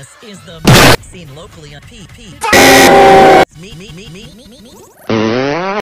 This is the seen locally on PP. Me, me, me, me, me, me, me.